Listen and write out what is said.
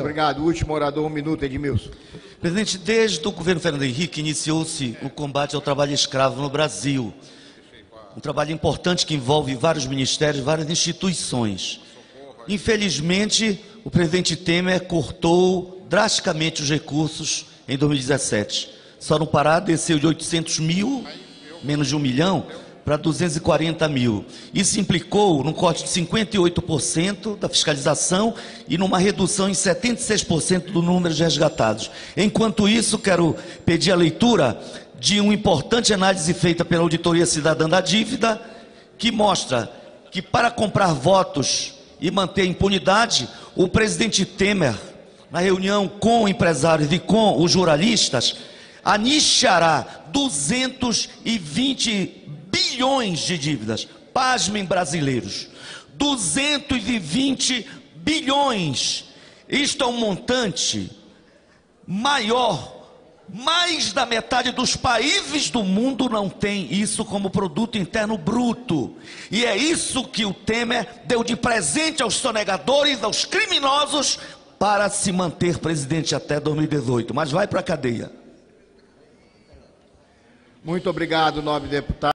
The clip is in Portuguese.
Obrigado. Último orador, um minuto, Edmilson. Presidente, desde o governo Fernando Henrique iniciou-se o combate ao trabalho escravo no Brasil. Um trabalho importante que envolve vários ministérios, várias instituições. Infelizmente, o presidente Temer cortou drasticamente os recursos em 2017. Só no Pará desceu de 800 mil, menos de um milhão, para 240 mil. Isso implicou num corte de 58% da fiscalização e numa redução em 76% do número de resgatados. Enquanto isso, quero pedir a leitura de uma importante análise feita pela Auditoria Cidadã da Dívida, que mostra que para comprar votos e manter a impunidade, o presidente Temer, na reunião com empresários e com os jornalistas, anistiará 220 bilhões de dívidas. Pasmem brasileiros. 220 bilhões. Isto é um montante maior. Mais da metade dos países do mundo não tem isso como produto interno bruto. E é isso que o Temer deu de presente aos sonegadores, aos criminosos, para se manter presidente até 2018. Mas vai para a cadeia. Muito obrigado, nobre deputado.